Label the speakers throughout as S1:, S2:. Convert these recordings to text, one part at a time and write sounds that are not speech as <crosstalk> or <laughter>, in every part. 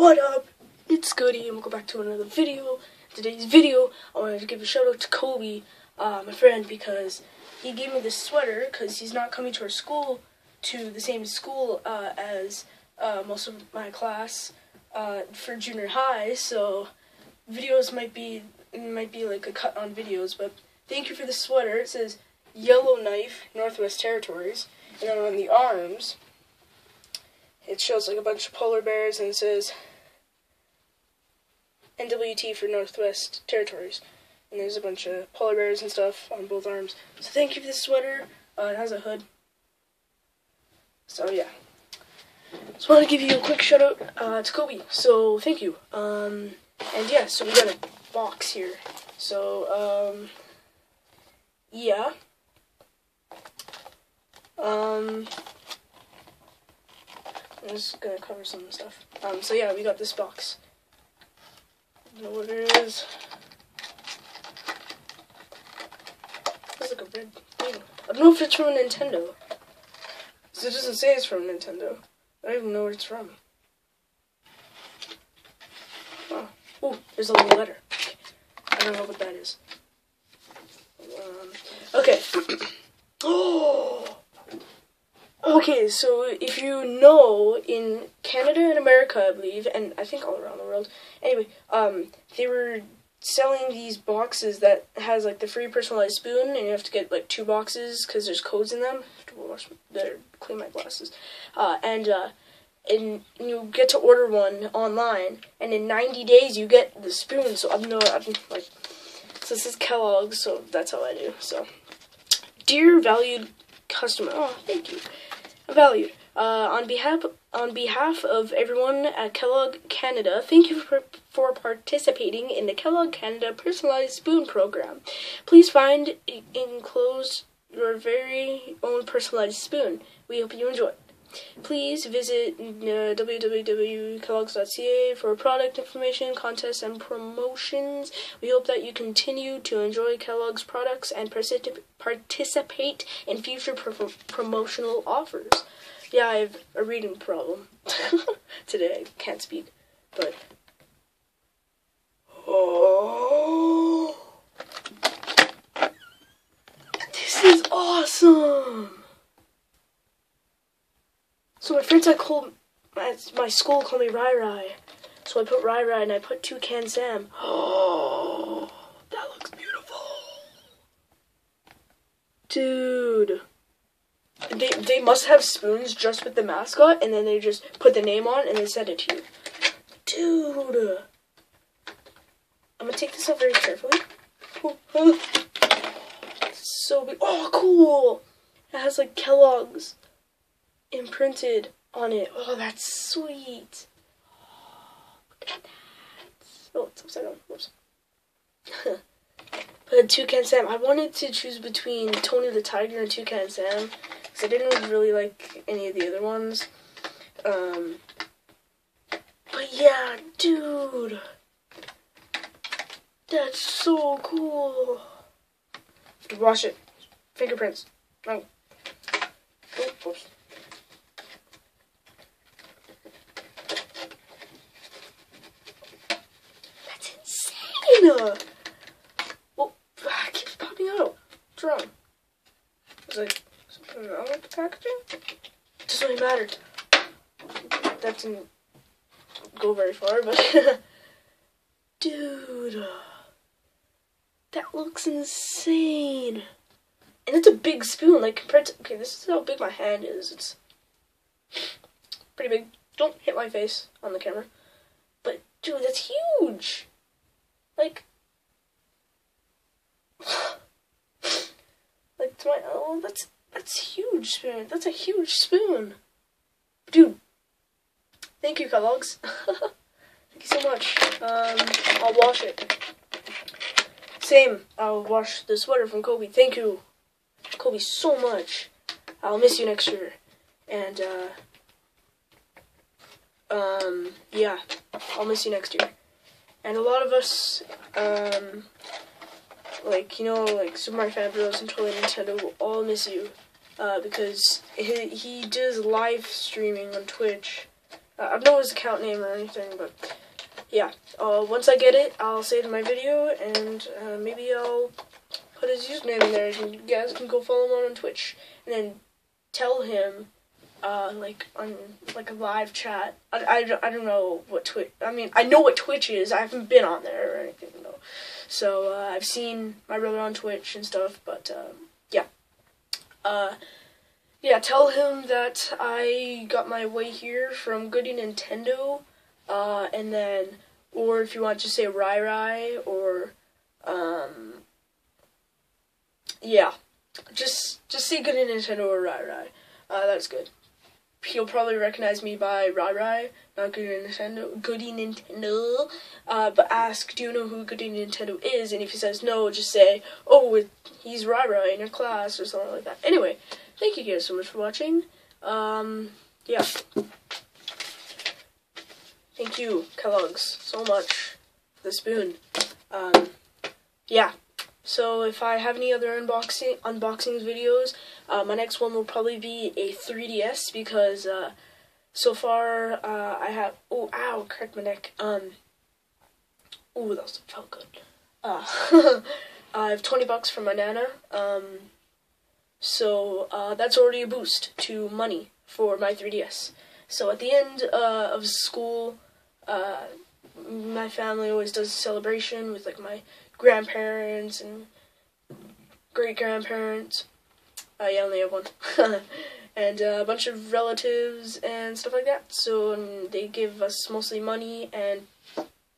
S1: What up? It's Goody, and welcome back to another video. Today's video, I wanted to give a shout out to Kobe, uh, my friend, because he gave me this sweater because he's not coming to our school, to the same school uh, as uh, most of my class uh, for junior high. So videos might be might be like a cut on videos, but thank you for the sweater. It says Yellowknife, Northwest Territories, and then on the arms it shows like a bunch of polar bears and it says NWT for Northwest Territories. And there's a bunch of polar bears and stuff on both arms. So thank you for this sweater. Uh, it has a hood. So yeah. Just want to give you a quick shout out uh, to Kobe. So thank you. Um, and yeah, so we got a box here. So um, yeah. Um, I'm just gonna cover some stuff. Um, so yeah, we got this box. I don't know what it is. It's like a red thing. I don't know if it's from Nintendo. Cause it doesn't say it's from Nintendo. I don't even know where it's from. Oh, oh there's a little letter. I don't know what that is. Um, okay. <clears throat> oh. Okay, so if you know, in Canada and America, I believe, and I think all around the world, anyway, um, they were selling these boxes that has like the free personalized spoon, and you have to get like two boxes because there's codes in them. I wash, better clean my glasses, uh, and uh, and you get to order one online, and in 90 days you get the spoon. So I'm no, I'm like, so this is Kellogg's, so that's how I do. So, dear valued customer, oh thank you valued. Uh, on behalf on behalf of everyone at Kellogg Canada, thank you for, for participating in the Kellogg Canada Personalized Spoon Program. Please find enclosed your very own personalized spoon. We hope you enjoy. Please visit uh, www.kellogg's.ca for product information, contests, and promotions. We hope that you continue to enjoy Kellogg's products and participate in future pro- promotional offers. Yeah, I have a reading problem <laughs> today. I can't speak, but. Oh! This is awesome! So my friends I called my, school called me Rai Rai. So I put Rai Rai and I put two Toucan Sam. Oh, that looks beautiful. Dude. They, they must have spoons just with the mascot and then they just put the name on and they send it to you. Dude. I'm gonna take this out very carefully. so big. Oh, cool. It has like Kellogg's imprinted on it. Oh, that's sweet. Oh, look at that. Oh, it's upside down. Whoops. but Toucan Sam, I wanted to choose between Tony the Tiger and Toucan Sam because I didn't really like any of the other ones. Um, but yeah, dude, that's so cool. Wash it. Fingerprints. Oh. Oh, China! Well, I keep popping out. What's wrong? Was like something wrong with the packaging? Doesn't really matter. That didn't go very far, but. <laughs> Dude. That looks insane. And it's a big spoon, like compared to. Okay, this is how big my hand is. It's pretty big. Don't hit my face on the camera. But, dude, that's huge! Like, like to my oh that's that's huge spoon. That's a huge spoon, dude. Thank you, Kellogg's. <laughs> thank you so much. Um, I'll wash it. Same. I'll wash the sweater from Kobe. Thank you, Kobe, so much. I'll miss you next year. And uh, um, yeah, I'll miss you next year and a lot of us, um, like you know, like Super Mario Fan Bros and Totally Nintendo will all miss you, uh, because he he does live streaming on Twitch, Uh, I don't know his account name or anything, but yeah. Uh, once I get it, I'll save my video, and uh, maybe I'll put his username in there, and you guys can go follow him on Twitch, and then tell him, uh, like on like a live chat. I, I, don't- I don't know what Twitch. I mean, I know what Twitch is. I haven't been on there or anything though. So uh, I've seen my brother on Twitch and stuff, but um, yeah. Uh, yeah, tell him that I got my way here from Goody Nintendo, uh, and then, or if you want to say Rai Rai, or, um, yeah, just just say Goody Nintendo or Rai Rai. Uh, that's good. He'll probably recognize me by Rai Rai, not Goody Nintendo. Goody Nintendo. Uh, but ask, do you know who Goody Nintendo is? And if he says no, just say, oh, it, he's Rai Rai in your class or something like that. Anyway, thank you guys so much for watching. Um, yeah. Thank you, Kellogg's, so much the spoon. Um, yeah. So if I have any other unboxing unboxings videos, uh, my next one will probably be a 3DS because uh, so far uh, I have oh ow cracked my neck. Um oh that felt good. Uh, <laughs> I have 20 bucks from my nana. Um so uh, that's already a boost to money for my 3DS so at the end uh, of school uh, my family always does a celebration with like my grandparents and great grandparents. I only have one. <laughs> and uh, a bunch of relatives and stuff like that. So um, they give us mostly money and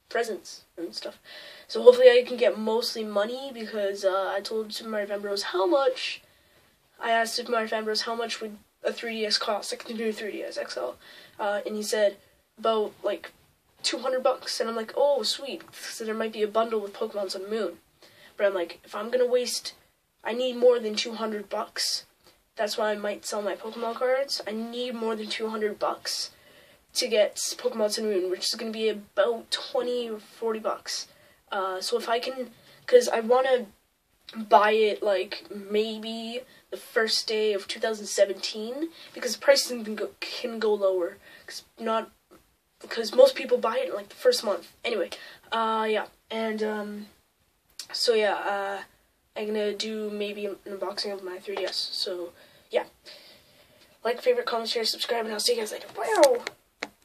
S1: presents and stuff. So hopefully I can get mostly money because uh, I told Super Mario Fan Bros how much. I asked Super Mario Fan Bros how much would a 3DS cost, like the new 3DS XL, uh, and he said about like 200 bucks. And I'm like, oh sweet, so there might be a bundle with Pokemon Sun Moon. But I'm like, if I'm gonna waste, I need more than 200 bucks. That's why I might sell my Pokemon cards. I need more than 200 bucks to get Pokemon Sun Moon, which is going to be about 20 or 40 bucks. Uh, so if I can, because I want to buy it like maybe the first day of 2017, because prices can go, can go lower. Cause not because most people buy it in like the first month. Anyway, uh, yeah, and um, so yeah, uh, I'm gonna do maybe an unboxing of my 3DS. So yeah, like, favorite, comment, share, subscribe, and I'll see you guys later. Wow.